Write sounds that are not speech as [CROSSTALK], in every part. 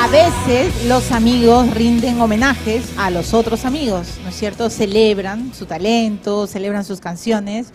a veces los amigos rinden homenajes a los otros amigos, ¿no es cierto? Celebran su talento, celebran sus canciones.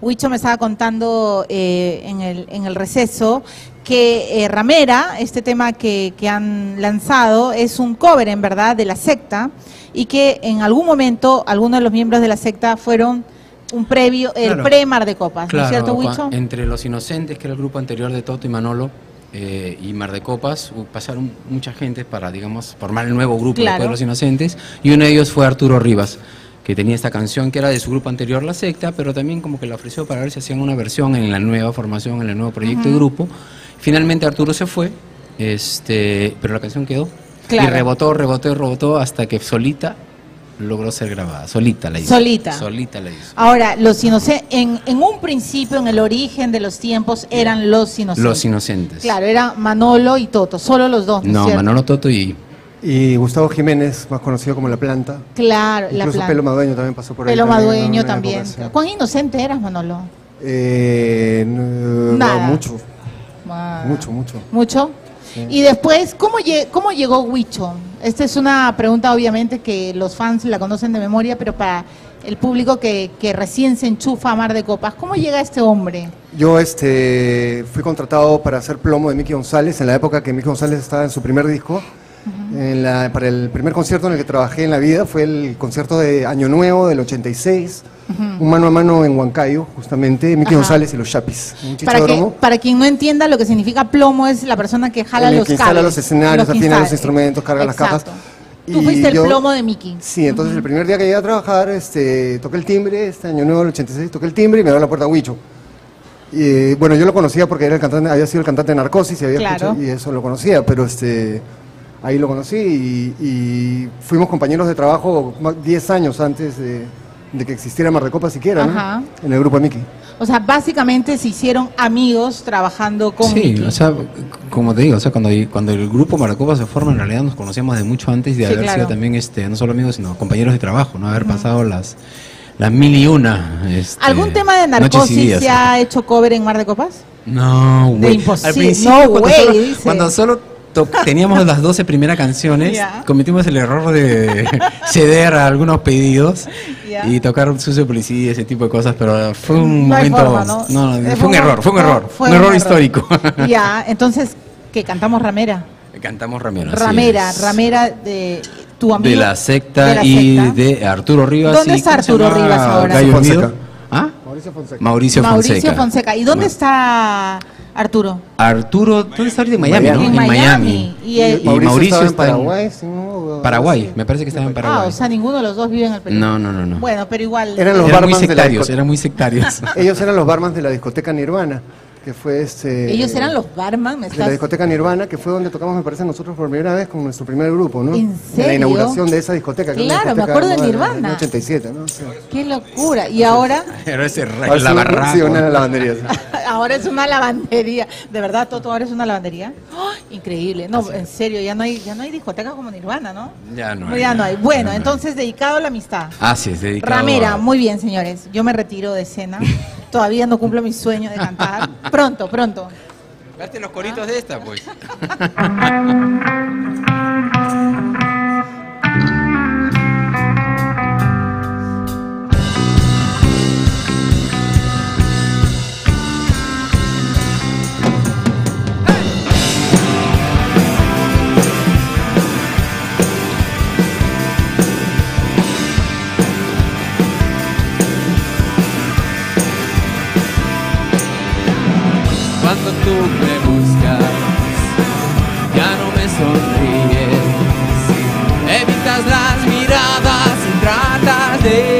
Huicho me estaba contando eh, en, el, en el receso que eh, Ramera, este tema que, que han lanzado, es un cover en verdad de la secta y que en algún momento algunos de los miembros de la secta fueron un previo, el Claro. pre-Mar de Copas, ¿no es cierto, Huicho? entre Los Inocentes, que era el grupo anterior de Toto y Manolo, eh, y Mar de Copas, hu- pasaron mucha gente para, digamos, formar el nuevo grupo Claro. de Los Inocentes, y uno de ellos fue Arturo Rivas, que tenía esta canción que era de su grupo anterior, La Secta, pero también como que la ofreció para ver si hacían una versión en la nueva formación, en el nuevo proyecto de grupo. Finalmente Arturo se fue, este, pero la canción quedó. Claro. Y rebotó, rebotó, rebotó hasta que solita logró ser grabada. Solita la hizo. Solita. Solita la hizo. Ahora, los inocentes, en, en un principio, en el origen de los tiempos, eran los inocentes. Los Inocentes. Claro, era Manolo y Toto, solo los dos, ¿no? Manolo Toto y Y Gustavo Jiménez, más conocido como La Planta. Claro, la Incluso planta. Pelo Madueño también pasó por ahí. Pelo también, Madueño también. época, sí. ¿Cuán inocente eras, Manolo? Eh, no, Nada. mucho, Ah. mucho, mucho. ¿Mucho? Y después, ¿cómo, ¿cómo llegó Huicho? Esta es una pregunta, obviamente, que los fans la conocen de memoria, pero para el público que, que recién se enchufa a Mar de Copas, ¿cómo llega este hombre? Yo este, fui contratado para hacer plomo de Mickey González en la época que Mickey González estaba en su primer disco. En la- para el primer concierto en el que trabajé en la vida fue el concierto de Año Nuevo del 86, un mano a mano en Huancayo, justamente, Mickey Ajá. González y los Chapis. Un Para, que, para quien no entienda lo que significa plomo, es la persona que jala el los que instala cables, los escenarios, que afina los instrumentos, carga las cajas. Exacto. Tú fuiste el yo- plomo de Mickey. Sí, entonces el primer día que llegué a trabajar, este, toqué el timbre, este año nuevo, el 86, toqué el timbre y me abrió la puerta Huicho. Y bueno, yo lo conocía porque era el cantante, había sido el cantante de Narcosis y, había Claro. escuchado- y eso lo conocía, pero este, ahí lo conocí y, y fuimos compañeros de trabajo ma- 10 años antes de, de que existiera Mar de Copa siquiera, ¿no? Ajá. En el grupo de Mickey. O sea, básicamente se hicieron amigos trabajando con Sí, Mickey. o sea, como te digo, o sea, cuando, cuando el grupo Maracopa se forma, en realidad nos conocíamos de mucho antes de Sí, haber claro. sido también, este, no solo amigos, sino compañeros de trabajo, ¿no? Haber pasado las, las mil y una. este, ¿Algún tema de narcosis días. se ha hecho cover en Mar de Copas? No, De güey. imposible. Al principio, No, cuando, güey, solo, dice. cuando solo to- teníamos las 12 primeras canciones, Ya. cometimos el error de [LAUGHS] ceder a algunos pedidos Ya. y tocar sucio policía, ese tipo de cosas, pero fue un No momento. forma, ¿no? no, Eh, fue un error, fue un error. fue un error histórico. [LAUGHS] Ya, entonces, que cantamos Ramera. Cantamos Ramera, es. Ramera de tu amigo. De la secta de la y secta. de Arturo Rivas. ¿Dónde y está ¿cómo se Arturo? Rivas ahora? Gallo Fonseca. ¿Ah? Mauricio Fonseca. Mauricio, Mauricio Fonseca. Fonseca. ¿Y dónde Bueno. está Arturo? Arturo, ¿dónde está ahorita? En Miami, Miami. ¿no? En Miami. Y, el- Y Mauricio en está en Paraguay, sí, ¿no? Paraguay, Sí. me parece que estaba en ah, Paraguay. o sea, ninguno de los dos vive en el Perú. No, no, no, no. Bueno, pero igual. Eran los eran muy barmans de la sectarios, discoteca. eran muy sectarios. [LAUGHS] Ellos eran los barmans de la discoteca Nirvana, que fue este... Ellos eran los barman, ¿me de la estás? discoteca Nirvana, que fue donde tocamos, me parece, nosotros por primera vez con nuestro primer grupo, ¿no? ¿En la serio? inauguración de esa discoteca. Claro, me acuerdo de Nirvana. En el 87, ¿no? Sí. Qué locura. Y ahora, [LAUGHS] Pero ese Ahora ra- sí, la barraca. Sí, una lavandería. sí. [LAUGHS] ahora es una lavandería. ¿De verdad, Toto, ahora es una lavandería? ¡Ah! Increíble. No, en serio, ya no hay, ya no hay discoteca como Nirvana, ¿no? Ya no hay. ya no hay. Bueno, hay. entonces dedicado a la amistad. Así es, dedicado Ramera, a- muy bien, señores. Yo me retiro de escena. [LAUGHS] Todavía no cumplo mi sueño de cantar. [LAUGHS] Pronto, pronto. Date los coritos de esta, pues. [LAUGHS] sei.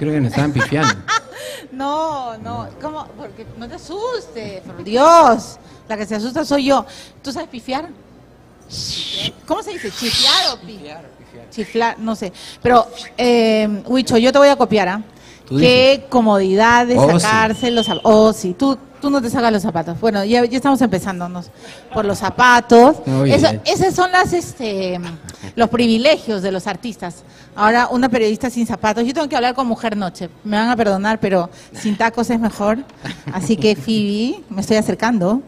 Creo que me estaban pifiando. [LAUGHS] No, no, ¿cómo? Porque no te asustes, por Dios. La que se asusta soy yo. ¿Tú sabes pifiar? ¿Cómo se dice? ¿Chiflar o pifiar? Chiflar, no sé. Pero, eh, Huicho, yo te voy a copiar, ¿ah? Qué comodidad de Oh, sí. sacarse los zapatos. Oh, sí, tú, tú no te sacas los zapatos. Bueno, ya, ya estamos empezándonos por los zapatos. Eso- esos son las, este, los privilegios de los artistas. Ahora, una periodista sin zapatos. Yo tengo que hablar con Mujer Noche. Me van a perdonar, pero sin tacos es mejor. Así que, Phoebe, me estoy acercando.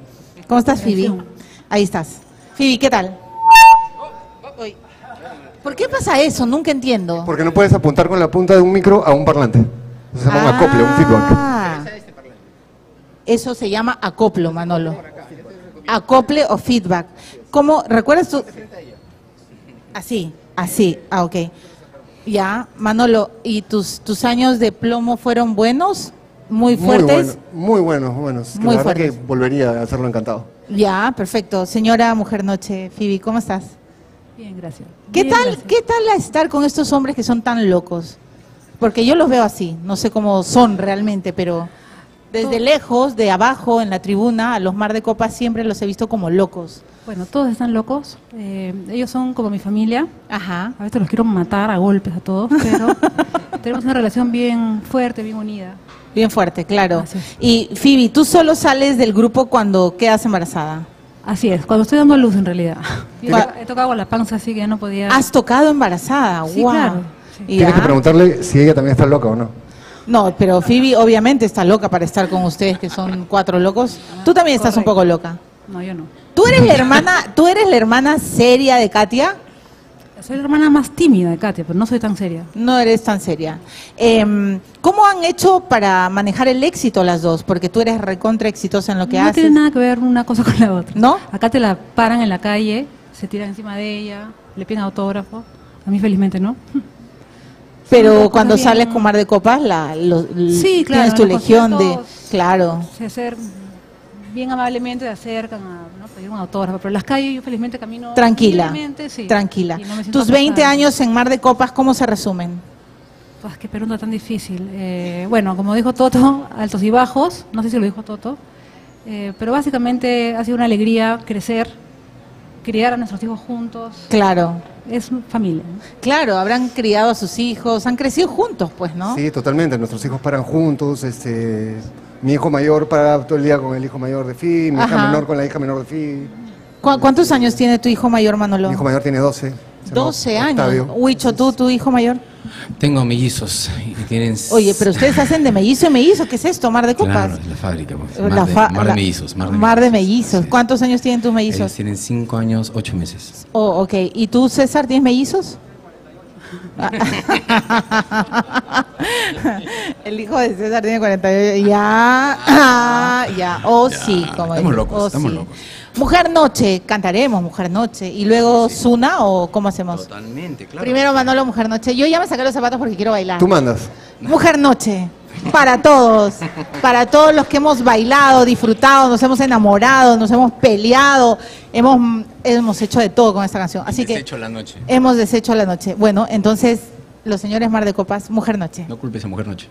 ¿Cómo estás, Phoebe? Ahí estás. Phoebe, ¿qué tal? ¿Por qué pasa eso? Nunca entiendo. Porque no puedes apuntar con la punta de un micro a un parlante. Se llama un acople, un feedback. Eso se llama acoplo, Manolo. Acople o feedback. ¿Cómo? ¿Recuerdas tú? Así, así. Ah, ok. Ya, Manolo, ¿y tus, tus años de plomo fueron buenos? ¿Muy fuertes? bueno, muy buenos, buenos. Muy la fuertes. que volvería a hacerlo encantado. Ya, perfecto. Señora Mujer Noche, Phoebe, ¿cómo estás? Bien, gracias. ¿Qué Bien, tal, gracias. ¿Qué tal estar con estos hombres que son tan locos? Porque yo los veo así, no sé cómo son realmente, pero desde Todo- lejos, de abajo, en la tribuna, a los mar de copas siempre los he visto como locos. Bueno, todos están locos. eh, ellos son como mi familia. Ajá. A veces los quiero matar a golpes a todos, pero [LAUGHS] tenemos una relación bien fuerte, bien unida. Bien fuerte, claro. Y Phoebe, tú solo sales del grupo cuando quedas embarazada. Así es, cuando estoy dando a luz en realidad. [LAUGHS] He tocado con la panza así que ya no podía. Has tocado embarazada, Sí, wow. claro, sí. Tienes que preguntarle si ella también está loca o no. No, pero Phoebe obviamente está loca para estar con ustedes, que son cuatro locos. Tú también estás un poco loca. No, yo no. ¿Tú eres la hermana, tú eres la hermana seria de Katia? Soy la hermana más tímida de Katia, pero no soy tan seria. No eres tan seria. Em, ¿Cómo han hecho para manejar el éxito las dos? Porque tú eres recontra exitosa en lo que no haces. tiene nada que ver una cosa con la otra. ¿No? Acá te la paran en la calle, se tiran encima de ella, le piden autógrafo. A mí felizmente no. Pero cuando sales con Mar de Copas, la, lo- Sí, claro, tienes tu legión de... Claro. se hacer bien amablemente se acercan a ¿no? pedir un autógrafo, pero en las calles yo felizmente camino Tranquila. sí, Tranquila. no Tus 20 acosada. años en Mar de Copas, ¿cómo se resumen? Pues, qué pregunta tan difícil. Eh, bueno, como dijo Toto, altos y bajos, no sé si lo dijo Toto, eh, pero básicamente ha sido una alegría crecer, criar a nuestros hijos juntos, Claro. Es familia. ¿no? Claro, habrán criado a sus hijos, han crecido juntos, pues, ¿no? Sí, totalmente. Nuestros hijos paran juntos. Este, mi hijo mayor para todo el día con el hijo mayor de Fi, mi Ajá. hija menor con la hija menor de Fi. ¿Cu- ¿Cuántos años tiene tu hijo mayor, Manolo? Mi hijo mayor tiene 12. Se llama 12 años. Octavio. Huicho, ¿tú, tu hijo mayor? Tengo mellizos y tienen... Oye, pero ustedes hacen de mellizo y mellizo, ¿qué es esto? Mar de Copas. Claro, la fábrica. pues. La Mar, de, mar mellizos. Mar de Mar de mellizos. Sí. ¿Cuántos años tienen tus Ellos mellizos? tienen cinco años, ocho meses. Oh, ok. ¿Y tú, César, tienes mellizos? [LAUGHS] El hijo de César tiene 48. Ya, ah, ya. Oh, Ya, sí, como estamos locos, Oh, estamos sí. locos. Mujer Noche, cantaremos Mujer Noche. ¿Y luego Zuna o cómo hacemos? Totalmente, claro. Primero Manolo, Mujer Noche. Yo ya me saqué los zapatos porque quiero bailar. Tú mandas. Mujer Noche, para todos, para todos los que hemos bailado, disfrutado, nos hemos enamorado, nos hemos peleado, hemos, hemos hecho de todo con esta canción. Así que la noche. hemos deshecho la noche. Bueno, entonces Los señores Mar de Copas, Mujer Noche. No culpes a Mujer Noche.